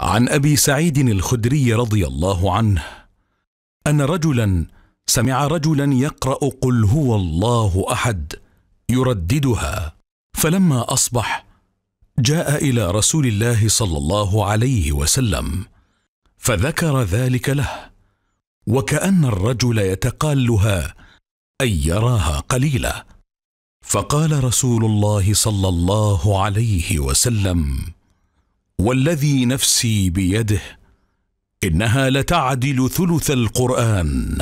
عن أبي سعيد الخدري رضي الله عنه أن رجلا سمع رجلا يقرأ قل هو الله أحد يرددها فلما أصبح جاء إلى رسول الله صلى الله عليه وسلم فذكر ذلك له وكأن الرجل يتقالها اي يراها قليله فقال رسول الله صلى الله عليه وسلم والذي نفسي بيده إنها لتعدل ثلث القرآن.